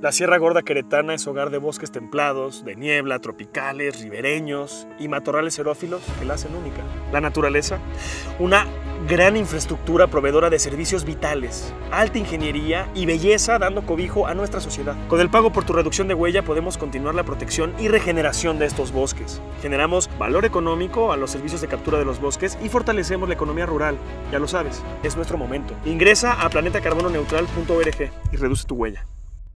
La Sierra Gorda Queretana es hogar de bosques templados, de niebla, tropicales, ribereños y matorrales xerófilos que la hacen única. La naturaleza, una gran infraestructura proveedora de servicios vitales, alta ingeniería y belleza dando cobijo a nuestra sociedad. Con el pago por tu reducción de huella podemos continuar la protección y regeneración de estos bosques. Generamos valor económico a los servicios de captura de los bosques y fortalecemos la economía rural. Ya lo sabes, es nuestro momento. Ingresa a planetacarbononeutral.org y reduce tu huella.